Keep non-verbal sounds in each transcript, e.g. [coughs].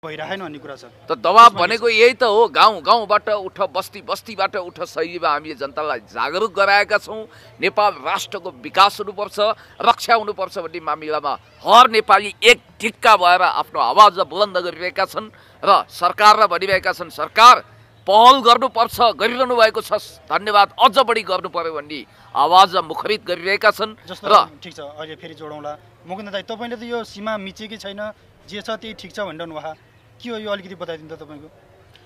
भइरहेन भन्ने कुरा छ। त दबाब भनेको यही त हो गाउँ गाउँबाट उठ बस्ती बस्तीबाट उठ शैलीमा हामीले जनतालाई जागरुक गराएका छौँ। नेपाल राष्ट्रको विकास हुनुपर्छ रक्षा हुनुपर्छ भन्ने मामिलामा हर नेपाली एक ढिक्का भएर आफ्नो आवाज बुलन्द गरिरहेका छन् र सरकारलाई भनिरहेका छन् सरकार पहल गर्नुपर्छ गरिरहनु भएको छ धन्यवाद अझ बढी गर्नु पर्यो भन्ने आवाज मुखरित गरिरहेका छन् र ठिक छ अहिले फेरि जोडौँला। मुकुन्द दाई तपाईँले त यो सीमा मिचेकै छैन जे छ त्यही ठिक छ भनिरहनु भएको के हो यो अलिकति बताइदिनु त तपाईँको?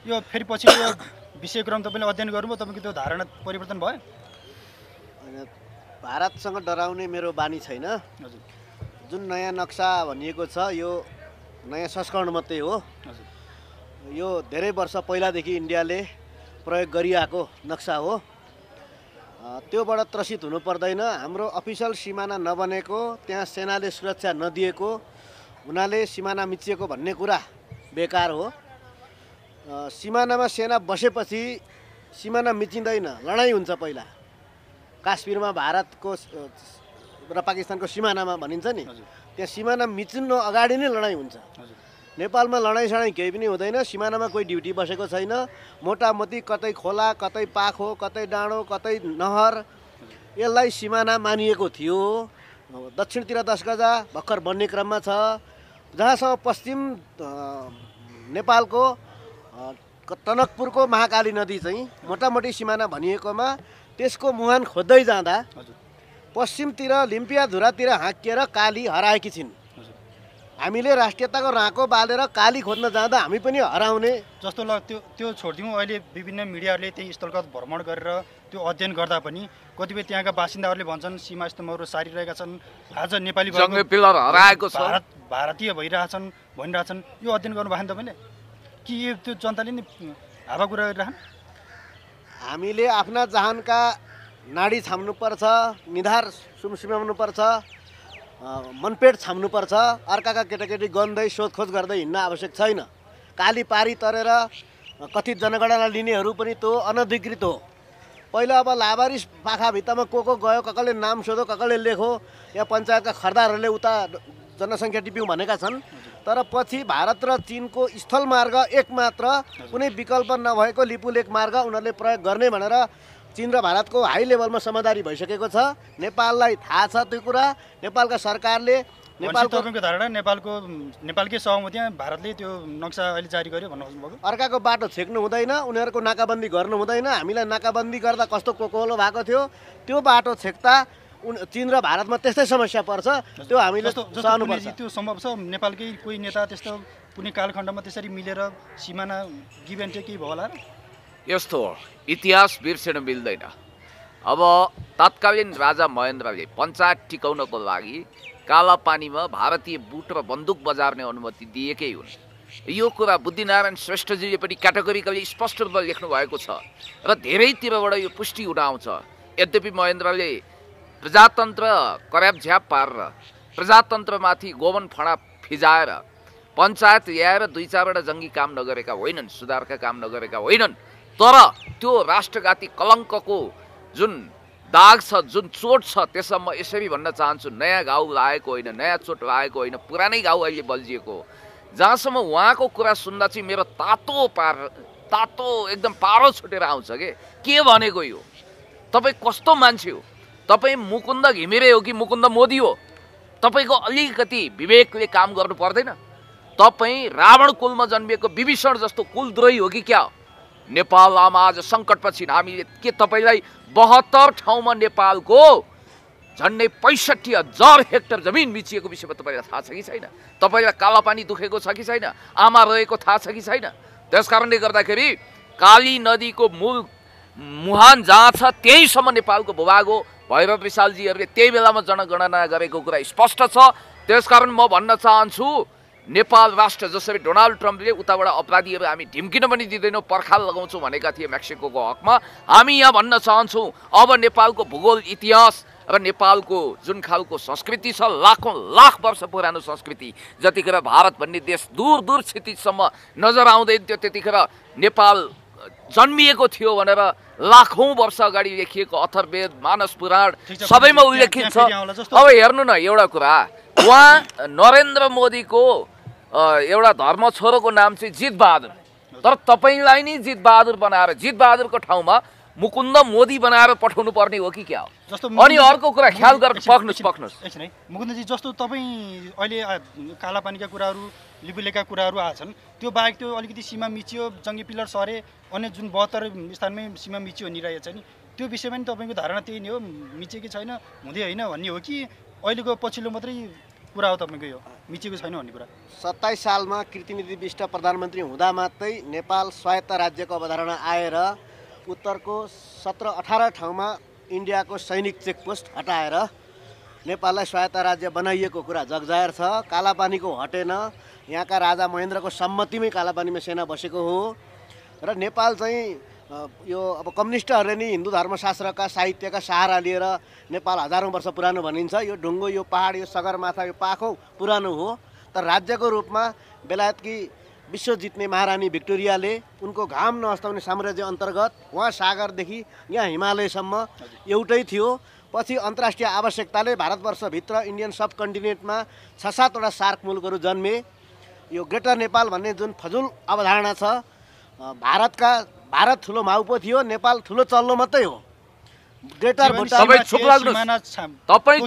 यो फेरि पछि यो [coughs] विषयक्रम तपाईँले अध्ययन गर्नुभयो तपाईँको त्यो धारणा परिवर्तन भयो? होइन, भारतसँग डराउने मेरो बानी छैन। हजुर। जुन नयाँ नक्सा भनिएको छ यो नयाँ संस्करण मात्रै हो। हजुर। यो धेरै वर्ष पहिलादेखि इन्डियाले प्रयोग गरिआएको नक्सा हो। त्योबाट त्रसित हुनु पर्दैन। हाम्रो अफिसियल सिमाना नबनेको त्यहाँ सेनाले सुरक्षा नदिएको हुनाले सिमाना मिचिएको भन्ने कुरा बेकार हो। सिमानामा सेना बसेपछि सिमाना मिचिँदैन लडाइँ हुन्छ पहिला। काश्मीरमा भारतको र पाकिस्तानको सिमानामा भनिन्छ नि। त्यहाँ सिमाना मिचिनु अगाडि नै लडाइँ हुन्छ। नेपालमा लडाइँ केही पनि हुँदैन सिमानामा कोही ड्युटी बसेको छैन। मोटामोटी कतै खोला कतै पाखो कतै डाँडो कतै नहर यसलाई सिमाना मानिएको थियो। दक्षिणतिर दस गजा भर्खर बन्ने क्रममा छ। जहाँसम्म पश्चिम नेपालको टनकपुरको महाकाली नदी चाहिँ मोटामोटी सिमाना भनिएकोमा त्यसको मुहान खोज्दै जाँदा पश्चिमतिर लिम्पियाधुरातिर हाँकिएर काली हराएकी छिन्। हामीले राष्ट्रियताको राँको बालेर काली खोज्न जाँदा हामी पनि हराउने जस्तो ल त्यो त्यो छोडिदिउँ। अहिले विभिन्न मिडियाहरूले त्यही स्थलगत भ्रमण गरेर त्यो अध्ययन गर्दा पनि कतिपय त्यहाँका बासिन्दाहरूले भन्छन् सीमा स्तम्भहरू सारिरहेका छन् आज नेपाली पिलर हराएको छ। भारत भारतीय भइरहेछन् भनिरहेछन् यो अध्ययन गर्नु भएको तपाईँले कि यो त्यो जनताले नि हावा कुरा गरिरहन्? हामीले आफ्ना जहानका नाडी छाम्नुपर्छ निधार सुमसुमाउनुपर्छ मनपेट छाम्नुपर्छ अर्काका केटाकेटी गन्दै सोधखोज गर्दै हिँड्न आवश्यक छैन। काली पारी तरेर कथित जनगणना लिनेहरू पनि त्यो अनधिकृत हो। पहिला अब लावारिस पाखाभित्तामा को को गयो कसले नाम सोधो कसले लेखो या पञ्चायतका खर्दारहरूले उता जनसङ्ख्या टिप्यौँ भनेका छन्। तर पछि भारत र चिनको स्थल मार्ग एक मात्र कुनै विकल्प नभएको लिपुलेक मार्ग उनीहरूले प्रयोग गर्ने भनेर चिन र भारतको हाई लेभलमा समझदारी भइसकेको छ। नेपाललाई थाहा छ त्यो कुरा। नेपालका सरकारले नेपालको तपाईँको धारणा नेपालको नेपालकै सहमतिमा भारतले त्यो नक्सा अहिले जारी गर्यो भन्नु खोज्नुभएको अर्काको बाटो छेक्नु हुँदैन उनीहरूको नाकाबन्दी गर्नु हुँदैन। हामीलाई नाकाबन्दी गर्दा कस्तो कोकोलो भएको थियो? त्यो बाटो छेक्दा उन चिन र भारतमा त्यस्तै समस्या पर्छ। त्यो हामीले त्यो सम्भव छ? नेपालकै कोही नेता त्यस्तो कुनै कालखण्डमा त्यसरी मिलेर सिमाना गिभ एन्ड टेक केही भयो होला र? यस्तो हो। इतिहास बिर्सिन मिल्दैन। अब तत्कालीन राजा महेन्द्रले पञ्चायत टिकाउनको लागि काला पानीमा भारतीय बुट र बन्दुक बजार्ने अनुमति दिएकै हुन्। यो कुरा बुद्धिनारायण श्रेष्ठजीले पनि क्याटेगोरिकली स्पष्ट रूपमा लेख्नु भएको छ र धेरैतिरबाट यो पुष्टि हुन आउँछ यद्यपि महेन्द्रले प्रजातन्त्र कर्याप झ्याप पारेर प्रजातन्त्रमाथि गोवन फडा फिजाएर पञ्चायत ल्याएर दुई चारवटा जङ्गी काम नगरेका होइनन् सुधारका काम नगरेका होइनन् तर त्यो राष्ट्रघाती कलङ्कको जुन दाग छ जुन चोट छ त्यसमा म यसरी भन्न चाहन्छु। नयाँ घाउ लागेको होइन नयाँ चोट लागेको होइन पुरानै घाउ अहिले बल्झिएको हो। जहाँसम्म उहाँको कुरा सुन्दा चाहिँ मेरो तातो पार तातो एकदम पारो छुटेर आउँछ के? के भनेको यो? तपाईँ कस्तो मान्छे हो? तपाईँ मुकुन्द घिमिरे हो कि मुकुन्द मोदी हो? तपाईँको अलिकति विवेकले काम गर्नु पर्दैन। तपाईँ रावण कुलमा जन्मिएको विभीषण जस्तो कुलद्रोही हो कि क्या हो? नेपाल आमा आज सङ्कटपछि हामीले के तपाईँलाई बहत्तर ठाउँमा नेपालको झन्डै पैँसठी हजार हेक्टर जमिन मिचिएको विषयमा तपाईँलाई थाहा छ कि छैन? तपाईँलाई कालापानी दुखेको छ कि छैन? आमा रहेको थाहा छ कि छैन? त्यस कारणले गर्दाखेरि काली नदीको मूल मुहान जहाँ छ त्यहीँसम्म नेपालको भूभाग हो भैरव विशालजीहरूले त्यही बेलामा जनगणना गरेको कुरा स्पष्ट छ। त्यसकारण म भन्न चाहन्छु नेपाल राष्ट्र जसरी डोनाल्ड ट्रम्पले उताबाट अपराधीहरू हामी ढिम्किन पनि दिँदैनौँ पर्खाल लगाउँछौँ भनेका थिए मेक्सिकोको हकमा। हामी यहाँ भन्न चाहन्छौँ अब नेपालको भूगोल इतिहास र नेपालको जुन खालको संस्कृति छ लाखौँ लाख वर्ष पुरानो संस्कृति जतिखेर भारत भन्ने देश दूर दूर क्षितिजसम्म नजर आउँदैन थियो त्यतिखेर नेपाल जन्मिएको थियो भनेर लाखौँ वर्ष अगाडि लेखिएको अथर्वेद मानस पुराण सबैमा उल्लेखित छ। अब हेर्नु न एउटा कुरा। उहाँ नरेन्द्र मोदीको एउटा धर्म छोरोको नाम चाहिँ जित बहादुर तर तपाईँलाई नै जित बहादुर बनाएर जित बहादुरको ठाउँमा मुकुन्द मोदी बनाएर पठाउनु पर्ने हो कि क्या हो? जस्तो अनि अर्को कुरा ख्याल गरेर पक्नुहोस् पक्नुहोस् मुकुन्दजी जस्तो तपाईँ अहिले कालापानीका कुराहरू लिपुलेका कुराहरू आछन् त्यो बाहेक त्यो अलिकति सीमा मिचियो जङ्गी पिलर सरे अन्य जुन बहत्तर स्थानमै सीमा मिचियो भनिरहेको छ नि त्यो विषयमा नि तपाईँको धारणा त्यही नै हो। मिचेको छैन हुँदै होइन भन्ने हो कि अहिलेको पछिल्लो मात्रै कुरा हो तपाईँको यो? मिचेको छैन भन्ने कुरा। सत्ताइस सालमा कृतिनिधि विष्ट प्रधानमन्त्री हुँदा मात्रै नेपाल स्वायत्त राज्यको अवधारणा आएर उत्तरको सत्र अठार ठाउँमा इन्डियाको सैनिक चेकपोस्ट हटाएर नेपाललाई स्वायत्त राज्य बनाइएको कुरा जगजाहेर छ। कालापानीको हटेन। यहाँका राजा महेन्द्रको सम्मतिमै कालापानीमा सेना बसेको हो। र नेपाल चाहिँ यो अब कम्युनिस्टहरूले नि हिन्दू धर्मशास्त्रका साहित्यका सहारा लिएर नेपाल हजारौँ वर्ष पुरानो भनिन्छ। यो ढुङ्गो यो पहाड यो सगरमाथा यो पाखो पुरानो हो। तर राज्यको रूपमा बेलायतकी विश्व जित्ने महारानी भिक्टोरियाले उनको घाम नअस्ताउने साम्राज्य अन्तर्गत उहाँ सागरदेखि यहाँ हिमालयसम्म एउटै थियो। पछि अन्तर्राष्ट्रिय आवश्यकताले भारतवर्षभित्र इन्डियन सब कन्टिनेन्टमा छ सातवटा सार्क मुलुकहरू जन्मे। यो ग्रेटर नेपाल भन्ने जुन फजुल अवधारणा छ भारतका भारत ठुलो माउ पो थियो नेपाल ठुलो चल्लो मात्रै हो। ग्रेटर तपाईँ चुप लाग्नुहोस्। तपाईँ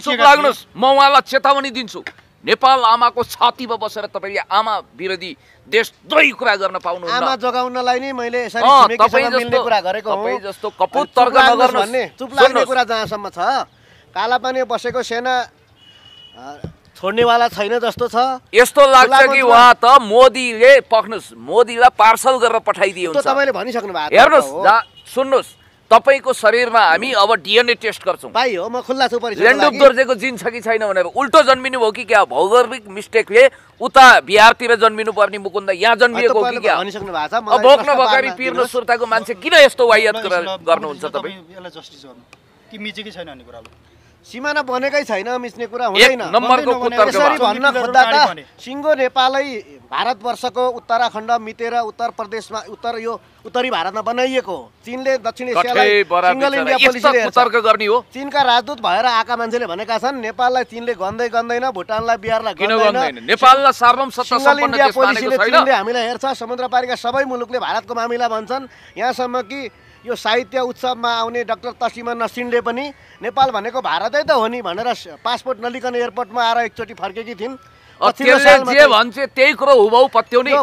म उहाँलाई चेतावनी दिन्छु। नेपाल आमाको छातीमा बसेर तपाईँले आमा विरोधी देशद्रोही कुरा गर्न आमा पाउनुहुन्न जोगाउनलाई नै मैले यसरी कुरा गरेको तपाईँ जस्तो कपुत तर्क नगर्नुहोस्। भन्ने चुप लाग्ने। कुरा जहाँसम्म छ। कालापानी बसेको सेना छोड्नेवाला छैन जस्तो छ। यस्तो लाग्छ कि उहाँ त मोदीले पक्नुहोस्। मोदीलाई पार्सल गरेर हुन्छ। तपाईँले भनिसक्नु भएको हेर्नुहोस् सुन्नुहोस् तपाईँको शरीरमा हामी अब डिएनए टेस्ट गर्छौँ। भाइ हो म खुल्ला छु लागि। दोर्जेको जिन छ कि छैन भनेर उल्टो जन्मिनु भयो कि क्या? भौगोलिक मिस्टेकले उता बिहारतिर जन्मिनु पर्ने मुकुन्द यहाँ जन्मिएको हो कि क्या? भोक्न भकारी पार्न। सुर्ताको मान्छे किन यस्तो ल, गर्नुहुन्छ तपाईँ? यसलाई जस्टिस गर्नु। कि मिचेकै छैन भन्ने कुरा हो? सिमाना बनेकै छैन मिच्ने कुरा एक हुँदैन। नम्बरको भन्दैन, कुतर्क यसरी। भन्न खोज्दा त। सिङ्गो नेपालै भारतवर्षको उत्तराखण्ड मितेर उत्तर प्रदेशमा उत्तर यो उत्तरी भारतमा बनाइएको हो। चीनले दक्षिण एसियालाई चीनका राजदूत भएर आएका मान्छेले भनेका छन् नेपाललाई चीनले गन्दै गन्दैन भुटानलाई बिहारलाई किन गन्दैन। गर्दैन नेपाललाई सार्वभौम सत्ता सिङ्गल सम्पन्न इन्डिया पोलिसीले चीनले हामीलाई हेर्छ समुद्रपारीका सबै मुलुकले भारतको मामिला भन्छन्। यहाँसम्म कि यो साहित्य उत्सवमा आउने डाक्टर तसिमा नसिनले पनि नेपाल भनेको भारतै त हो नि भनेर पासपोर्ट नलिकन एयरपोर्टमा आएर एकचोटि फर्केकी थिइन्। जे भन्छ त्यही कुरो हुबाउ पत्याउने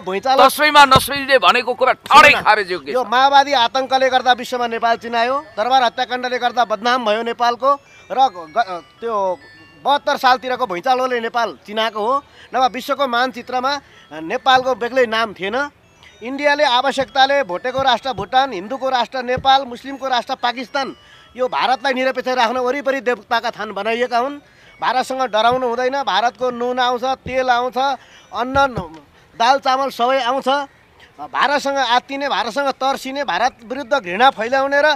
भनेको कुरा ठाडै खारेज यो। माओवादी आतङ्कले गर्दा विश्वमा नेपाल चिनायो दरबार हत्याकाण्डले गर्दा बदनाम भयो नेपालको र त्यो बहत्तर सालतिरको भुइँचालोले नेपाल चिनाएको हो। नभए विश्वको मानचित्रमा नेपालको बेग्लै नाम थिएन। इन्डियाले आवश्यकताले भोटेको राष्ट्र भुटान हिन्दूको राष्ट्र नेपाल मुस्लिमको राष्ट्र पाकिस्तान यो भारतलाई निरपेक्ष राख्न वरिपरि देवताका थान बनाइएका हुन्। भारतसँग डराउनु हुँदैन भारतको नुन आउँछ तेल आउँछ अन्न दाल चामल सबै आउँछ। भारतसँग आत्तिने भारतसँग तर्सिने भारत विरुद्ध घृणा फैलाउने र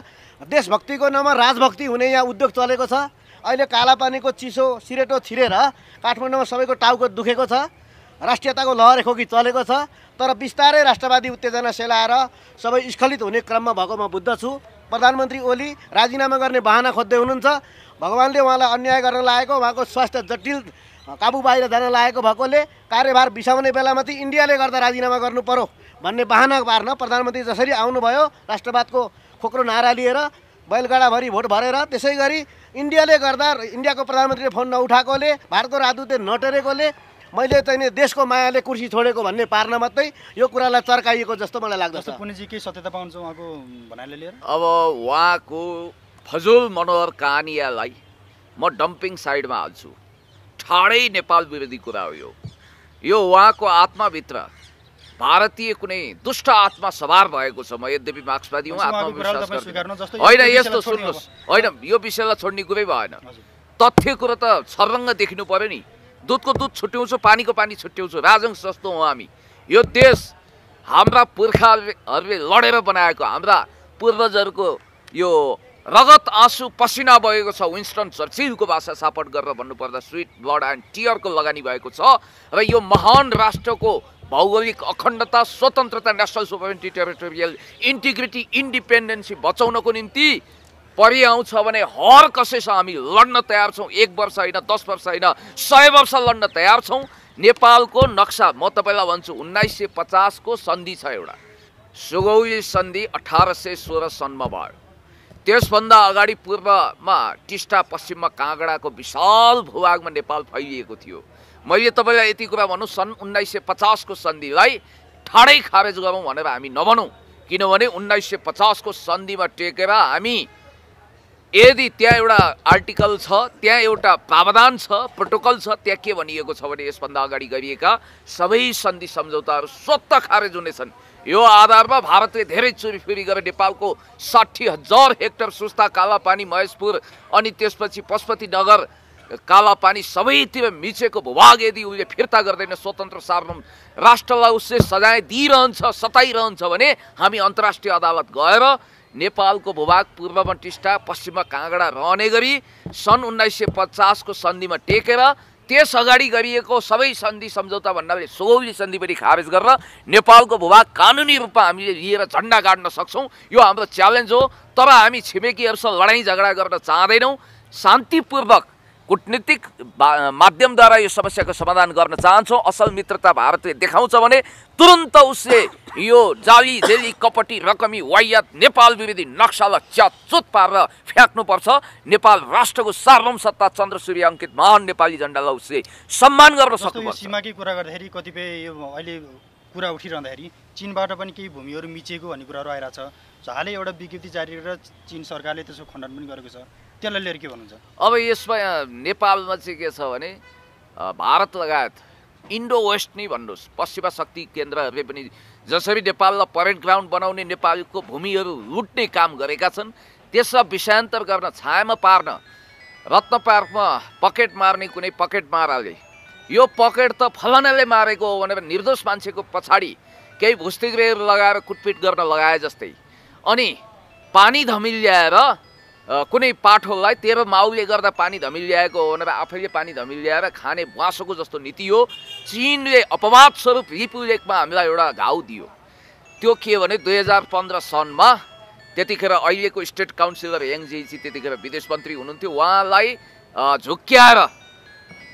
देशभक्तिको नाममा राजभक्ति हुने यहाँ उद्योग चलेको छ। अहिले कालापानीको चिसो सिरेटो छिरेर काठमाडौँमा सबैको टाउको दुखेको छ। राष्ट्रियताको लहर खोकी चलेको छ तर बिस्तारै राष्ट्रवादी उत्तेजना सेलाएर सबै स्खलित हुने क्रममा भएको म बुझ्दछु प्रधानमन्त्री ओली राजीनामा गर्ने बाहना खोज्दै हुनुहुन्छ। भगवान्ले उहाँलाई अन्याय गर्न लागेको उहाँको स्वास्थ्य जटिल काबु बाहिर जान लागेको भएकोले कार्यभार बिसाउने बेलामा चाहिँ इन्डियाले गर्दा राजीनामा गर्नु पर्यो भन्ने बाहना पार्न प्रधानमन्त्री जसरी आउनुभयो राष्ट्रवादको खोक्रो नारा लिएर बैलगाडाभरि भोट भरेर त्यसै गरी इन्डियाले गर्दा इन्डियाको प्रधानमन्त्रीले फोन नउठाएकोले भारतको राजदूतले नटेरेकोले मैले चाहिँ नि देशको मायाले कुर्सी छोडेको भन्ने पार्न मात्रै यो कुरालाई चर्काइएको जस्तो मलाई लाग्दछ। जस्तो पुण्यजी केही सत्यता पाउँछ उहाँको भनाइले लिएर? अब उहाँको फजुल मनोहर कहानियालाई म डम्पिङ साइडमा हाल्छु। ठाडै नेपाल विरोधी कुरा हो यो। यो उहाँको आत्माभित्र भारतीय कुनै दुष्ट आत्मा सवार भएको छ। म यद्यपि मार्क्सवादी हुँ आत्मविश्वास। जस्तै होइन यो यस्तो सुन्नुहोस् होइन यो विषयलाई छोड्ने कुरै भएन। हजुर। तथ्य कुरो त छर्रङ्ग देखिनु पर्यो नि। दुधको दुध छुट्याउँछु पानीको पानी छुट्याउँछु। राजंश जस्तो हौँ हामी। यो देश हाम्रा पुर्खाहरूले लडेर बनाएको हाम्रा पूर्वजहरूको यो रगत आँसु पसिना बगेको छ विन्स्टन चर्चिलको भाषा सापट गरेर भन्नुपर्दा स्विट ब्लड एन्ड टियरको लगानी भएको छ र यो महान राष्ट्रको भौगोलिक अखण्डता स्वतन्त्रता national sovereignty territorial integrity independency बचाउनको निम्ति परि आउँछ भने हर कसैसँग हामी लड्न तयार छौँ एक वर्ष होइन दस वर्ष होइन सय वर्ष लड्न तयार छौँ। नेपालको नक्सा म तपाईँलाई भन्छु उन्नाइस सय पचासको सन्धि छ एउटा। सुगौली सन्धि अठार सय सोह्र सनमा भयो। त्यसभन्दा अगाडि पूर्वमा टिस्टा पश्चिममा काँगडाको विशाल भूभागमा नेपाल फैलिएको थियो। मैले तपाईँलाई यति कुरा भनौँ सन् उन्नाइस सय पचासको सन्धिलाई ठाडै खारेज गरौँ भनेर हामी नभनौँ। किनभने उन्नाइस सय पचासको सन्धिमा टेकेर हामी यदि त्यहाँ एउटा आर्टिकल छ त्यहाँ एउटा प्रावधान छ प्रोटोकल छ त्यहाँ के भनिएको छ भने यसभन्दा अगाडि गरिएका सबै सन्धि सम्झौताहरू स्वतः खारेज हुनेछन्। यो आधारमा भारतले धेरै चुरीफुरी गरेर नेपालको साठी हजार हेक्टर सुस्ता कालापानी महेशपुर अनि त्यसपछि पशुपति नगर कालापानी सबैतिर मिचेको भूभाग यदि उसले फिर्ता गर्दैन स्वतन्त्र सार्वभौम राष्ट्रलाई उसले सजाय दिइरहन्छ सताइरहन्छ भने हामी अन्तर्राष्ट्रिय अदालत गएर नेपालको भूभाग पूर्वमा टिस्टा पश्चिममा काँगडा रहने गरी सन् उन्नाइस सय पचासको सन्धिमा टेकेर त्यस अगाडि गरिएको सबै सन्धि सम्झौता भन्नाले सुगौली सन्धि पनि खारेज गरेर नेपालको भूभाग कानुनी रूपमा हामीले लिएर झन्डा गाड्न सक्छौँ। यो हाम्रो च्यालेन्ज हो। तर हामी छिमेकीहरूसँग लडाइँ झगडा गर्न चाहँदैनौँ। शान्तिपूर्वक कुटनीतिक माध्यमद्वारा यो समस्याको समाधान गर्न चाहन्छौँ। असल मित्रता भारतले देखाउँछ भने तुरन्त उसले यो जाली जेली कपटी रकमी वायत नेपाल विरोधी नक्सालाई च्याचुत पारेर फ्याँक्नुपर्छ। नेपाल राष्ट्रको सार्वम सत्ता चन्द्र सूर्य अङ्कित महान नेपाली झन्डालाई उसले सम्मान गर्न सक्नुपर्छ। सीमाकै कुरा गर्दाखेरि कतिपय यो अहिले कुरा उठिरहँदाखेरि चिनबाट पनि केही भूमिहरू मिचेको भन्ने कुराहरू आइरहेछ। छ हालै एउटा विज्ञप्ति जारी गरेर चिन सरकारले त्यसको खण्डन पनि गरेको छ। त्यसलाई लिएर के भन्नुहुन्छ? अब यसमा नेपालमा चाहिँ के छ भने भारत लगायत इन्डो वेस्ट नै भन्नुहोस् पश्चिमा शक्ति केन्द्रहरूले पनि जसरी नेपाललाई परेड ग्राउन्ड बनाउने नेपालको भूमिहरू लुट्ने काम गरेका छन् त्यसमा विषयान्तर गर्न छायामा पार्न रत्न पार्कमा पकेट मार्ने कुनै पकेट माराले यो पकेट त फलानाले मारेको हो भनेर निर्दोष मान्छेको पछाडि केही भुस्तिग्रेहरू लगाएर कुटपिट गर्न लगाए जस्तै अनि पानी धमिल्याएर कुनै पाठोलाई तेरो माउले गर्दा पानी धमिल्याएको हो भनेर आफैले पानी धमिल्याएर खाने बाँसोको जस्तो नीति हो। चिनले अपवाद स्वरूप रिपु लेकमा हामीलाई एउटा घाउ दियो। त्यो के भने दुई हजार पन्ध्र सनमा त्यतिखेर अहिलेको स्टेट काउन्सिलर याङ जेजी त्यतिखेर विदेश मन्त्री हुनुहुन्थ्यो। उहाँलाई झुक्क्याएर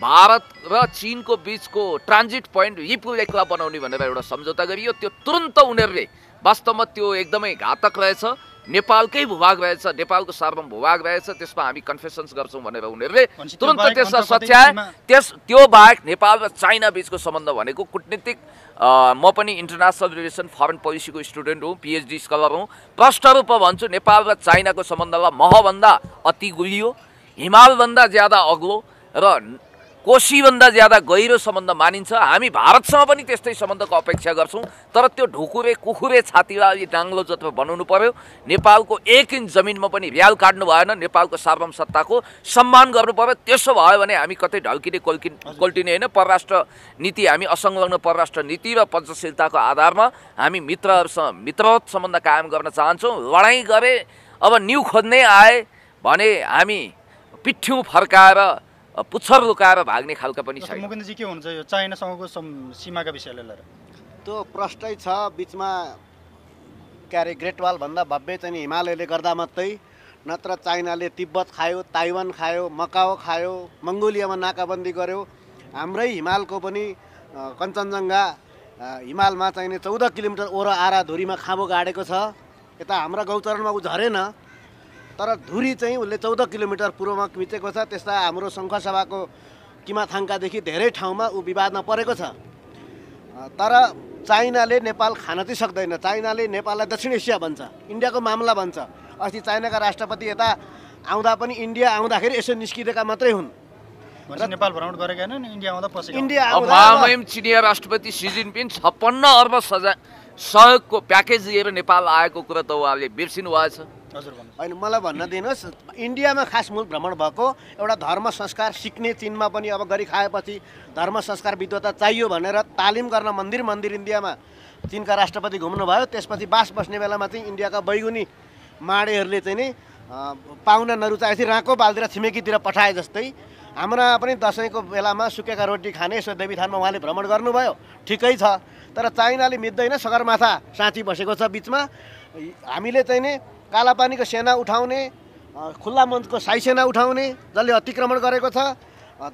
भारत र चिनको बिचको ट्रान्जिट पोइन्ट रिपु लेकलाई बनाउने भनेर एउटा सम्झौता गरियो। त्यो तुरन्त उनीहरूले वास्तवमा त्यो एकदमै घातक रहेछ। नेपालकै भूभाग रहेछ नेपालको सार्वम भूभाग रहेछ त्यसमा हामी कन्फेसन्स गर्छौँ भनेर उनीहरूले। तुरन्त त्यसलाई सच्याए त्यस त्यो बाहेक नेपाल र चाइना बिचको सम्बन्ध भनेको कुटनीतिक म पनि इन्टरनेसनल रिलेसन फरेन पोलिसीको स्टुडेन्ट हुँ पिएचडी स्कलर हुँ। प्रष्ट रूपमा भन्छु नेपाल र चाइनाको सम्बन्धलाई महभन्दा अति गुलियो हिमालभन्दा ज्यादा अग्लो र कोसीभन्दा ज्यादा गहिरो सम्बन्ध मानिन्छ। हामी भारतसँग पनि त्यस्तै सम्बन्धको अपेक्षा गर्छौँ। तर त्यो ढुकुरे कुखुरे अलि डाङ्लो जत्रो बनाउनु पर्यो। नेपालको एक इन्च जमिनमा पनि भ्याल काट्नु भएन। नेपालको सार्वम सत्ताको सम्मान गर्नु पर्यो। त्यसो भयो भने हामी कतै ढल्किने कोल्किन कोल्टिने होइन। परराष्ट्र नीति हामी असंलग्न परराष्ट्र नीति र पञ्चशीलताको आधारमा हामी मित्रहरूसँग मित्रवत सम्बन्ध कायम गर्न चाहन्छौँ। लडाइँ गरे अब न्यु खोज्ने आए भने हामी पिठ्यौँ फर्काएर पुच्छर लुकाएर भाग्ने खालका पनि छैन। मुकुन्दजी के हुन्छ यो चाइनासँगको सम्- सीमाका विषयलाई लिएर? त्यो प्रष्टै छ बिचमा के अरे ग्रेट वाल भन्दा भव्य चाहिँ नि हिमालयले गर्दा मात्रै नत्र चाइनाले तिब्बत खायो ताइवान खायो मकाओ खायो मङ्गोलियामा नाकाबन्दी गर्यो। हाम्रै हिमालको पनि कञ्चनजङ्घा हिमालमा चाहिँ नि चौध किलोमिटर ओर आरा धुरीमा खाँबो गाडेको छ। यता हाम्रा गौचरणमा ऊ झरेन। तर धुरी चाहिँ उसले चौध किलोमिटर पूर्वमा मिचेको छ। त्यस्ता हाम्रो सङ्खसभाको किमाथाङकादेखि धेरै ठाउँमा ऊ विवादमा परेको छ। तर चाइनाले नेपाल खान चाहिँ सक्दैन। चाइनाले नेपाललाई दक्षिण एसिया भन्छ। इन्डियाको मामला भन्छ। अस्ति चाइनाका राष्ट्रपति यता आउँदा पनि इन्डिया आउँदाखेरि यसो निस्किरहेका मात्रै हुन्। नेपाल भ्रमण गरेका इन्डिया आउँदा इन्डिया चिनिया राष्ट्रपति सी जिनपिङ छप्पन्न अर्ब सजा सहयोगको प्याकेज लिएर नेपाल आएको कुरा त उहाँले बिर्सिनु भएछ होइन मलाई भन्न दिनुहोस् इन्डियामा खास मूल भ्रमण भएको एउटा धर्म संस्कार सिक्ने चिनमा पनि अब गरी खाएपछि धर्म संस्कार विद्वता चाहियो भनेर तालिम गर्न मन्दिर मन्दिर इन्डियामा चिनका राष्ट्रपति घुम्नुभयो। त्यसपछि बास बस्ने बेलामा चाहिँ इन्डियाका बैगुनी माडेहरूले चाहिँ नि पाहुना नरुचाएपछि राँको बालतिर छिमेकीतिर पठाए जस्तै। हाम्रा पनि दसैँको बेलामा सुकेका रोटी खाने यसो देवीथानमा उहाँले भ्रमण गर्नुभयो। ठिकै छ। तर चाइनाले मिल्दैन सगरमाथा साँची बसेको छ बिचमा। हामीले चाहिँ नि कालापानीको सेना उठाउने खुल्ला मञ्चको साई सेना उठाउने जसले अतिक्रमण गरेको छ।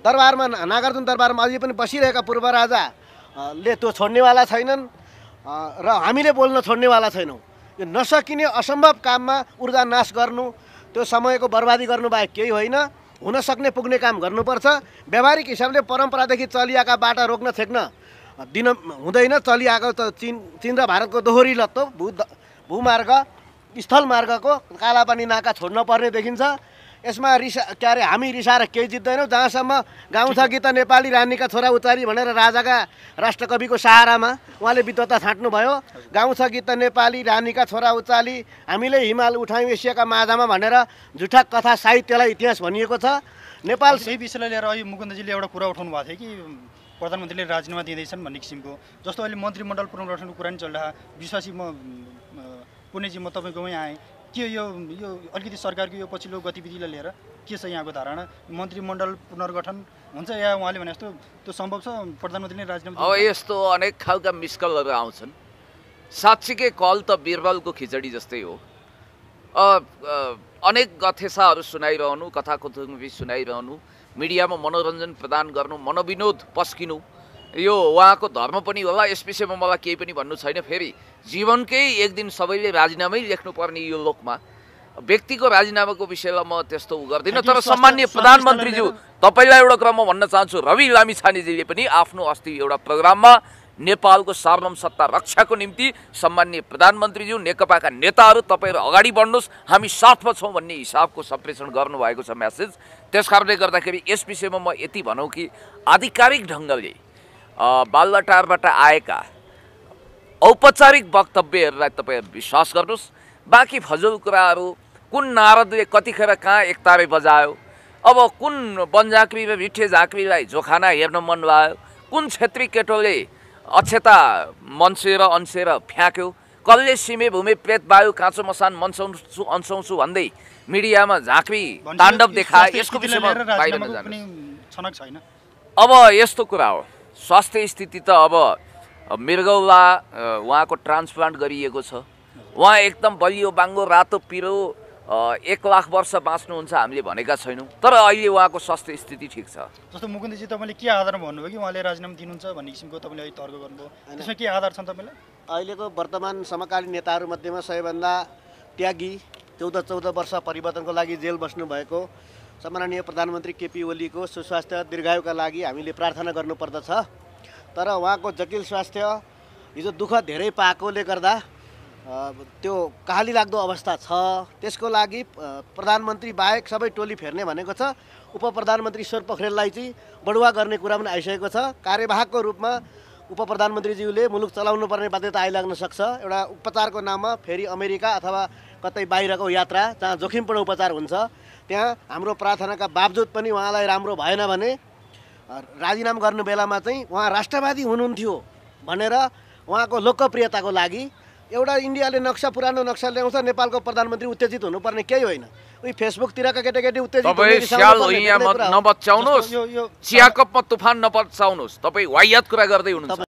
दरबारमा नागार्जुन दरबारमा अझै पनि बसिरहेका पूर्व राजा अ, ले त्यो छोड्नेवाला छैनन्। र हामीले बोल्न छोड्नेवाला छैनौँ। यो नसकिने असम्भव काममा ऊर्जा नाश गर्नु त्यो समयको बर्बादी गर्नु बाहेक केही होइन। हुन सक्ने पुग्ने काम गर्नुपर्छ। व्यावहारिक हिसाबले परम्परादेखि चलिआएका बाटा रोक्न छेक्न दिन हुँदैन। चलिआएको त चिन चिन र भारतको दोहोरी लत्तो भू भूमार्ग स्थल मार्गको कालापानी नाका छोड्न पर्ने देखिन्छ। यसमा रिसा के अरे हामी रिसाएर केही जित्दैनौँ। जहाँसम्म गाउँ छ गीत नेपाली रानीका छोरा उचारी भनेर राजाका राष्ट्रकविको सहारामा उहाँले विद्वता छाँट्नुभयो। गाउँ छ गीत नेपाली रानीका छोरा उचाली हामीले हिमाल उठायौँ एसियाका माझामा भनेर झुठा कथा साहित्यलाई इतिहास भनिएको छ। नेपाल यही विषयलाई लिएर अहिले मुकुन्दजीले एउटा कुरा उठाउनु भएको थियो कि प्रधानमन्त्रीले राजीनामा दिँदैछन् भन्ने किसिमको। जस्तो अहिले मन्त्रीमण्डल पुनर्गठनको कुरा नि चलिरहेको विश्वासी म अ, पुण्यजी म तपाईँकोमै आएँ के यो यो अलिकति सरकारको यो पछिल्लो गतिविधिलाई लिएर के छ यहाँको धारणा? मन्त्रीमण्डल पुनर्गठन हुन्छ या उहाँले भने जस्तो त्यो सम्भव छ? प्रधानमन्त्रीले राजीनामा अब यस्तो अनेक खालका मिसकलहरू आउँछन्। साँच्चीकै कल त बिरबलको खिचडी जस्तै हो। अनेक गथेसाहरू सुनाइरहनु कथाकथन सुनाइरहनु मिडियामा मनोरञ्जन प्रदान गर्नु मनोविनोद पस्किनु यो उहाँको धर्म पनि होला यस विषयमा मलाई केही पनि भन्नु छैन। फेरि जीवनकै एक दिन सबैले राजीनामै लेख्नुपर्ने यो लोकमा। व्यक्तिको राजीनामाको विषयलाई म त्यस्तो उ गर्दिनँ तर सम्मान्य प्रधानमन्त्रीज्यू तपाईँलाई एउटा कुरा म भन्न चाहन्छु रवि लामिछानेजीले पनि आफ्नो अस्ति एउटा प्रोग्राममा नेपालको सार्वभौम सत्ता रक्षाको निम्ति सम्मान्य प्रधानमन्त्रीज्यू नेकपाका नेताहरू तपाईँहरू अगाडि बढ्नुहोस्। हामी साथमा छौँ भन्ने हिसाबको सम्प्रेषण गर्नुभएको छ म्यासेज। त्यस कारणले गर्दाखेरि यस विषयमा म यति भनौँ कि आधिकारिक ढङ्गले अ, बालुवाटारबाट आएका औपचारिक वक्तव्यहरूलाई तपाईँहरू विश्वास गर्नुहोस्। बाँकी फजुल कुराहरू कुन नारदले कतिखेर कहाँ एकतारे बजायो अब कुन बनझाँक्री र भिठे झाँक्रीलाई जोखाना हेर्न मन लाग्यो कुन छेत्री केटोले अक्षता मन्सेर अन्सेर फ्याँक्यो कसले सिमे भूमि प्रेत वायु काँचो मसान मन्साउँछु अन्साउँछु भन्दै मिडियामा झाँक्री ताण्डव देखाए यसको विषयमा छैन? अब यस्तो कुरा हो। स्वास्थ्य स्थिति त अब मृगौला उहाँको ट्रान्सप्लान्ट गरिएको छ। उहाँ एकदम बलियो बाङ्गो रातो पिरो एक लाख वर्ष बाँच्नुहुन्छ हामीले भनेका छैनौँ। तर अहिले उहाँको स्वास्थ्य स्थिति ठिक छ। जस्तो मुकुन्दजी तपाईँले के आधारमा भन्नुभयो कि उहाँले राजीनामा दिनुहुन्छ भन्ने किसिमको तपाईँले अहिले तर्क गर्नुभयो? त्यसमा के आधार छन् तपाईँलाई? अहिलेको वर्तमान समकालीन नेताहरूमध्येमा सबैभन्दा त्यागी चौध चौध वर्ष परिवर्तनको लागि जेल बस्नुभएको। सम्माननीय प्रधानमन्त्री केपी ओलीको सुस्वास्थ्य दीर्घायुका लागि हामीले प्रार्थना गर्नुपर्दछ। तर उहाँको जटिल स्वास्थ्य हिजो दुःख धेरै पाएकोले गर्दा त्यो कहाली लाग्दो अवस्था छ। त्यसको लागि प्रधानमन्त्री बाहेक सबै टोली फेर्ने भनेको छ। उप प्रधानमन्त्री ईश्वर पोखरेललाई चाहिँ बढुवा गर्ने कुरा पनि आइसकेको छ। कार्यवाहकको रूपमा उप प्रधानमन्त्रीज्यूले मुलुक चलाउनु पर्ने बाध्यता आइलाग्न सक्छ। एउटा उपचारको नाममा फेरि अमेरिका अथवा कतै बाहिरको यात्रा जहाँ जोखिमपूर्ण उपचार हुन्छ। त्यहाँ हाम्रो प्रार्थनाका बावजुद पनि उहाँलाई राम्रो भएन भने राजीनामा गर्नु बेलामा चाहिँ उहाँ राष्ट्रवादी हुनुहुन्थ्यो भनेर उहाँको लोकप्रियताको लागि एउटा इन्डियाले नक्सा पुरानो नक्सा ल्याउँछ नेपालको प्रधानमन्त्री उत्तेजित हुनुपर्ने केही होइन। उही फेसबुकतिरका केटाकेटी उत्तेजित हुने तपाईँ रिसाउनु स्याल पर्ने यहाँ भन्ने कुरा हो। नबच्याउनुहोस् जस्तो यो यो चिया कपमा तुफान तपाईँ वाहियात कुरा गर्दै हुनुहुन्छ।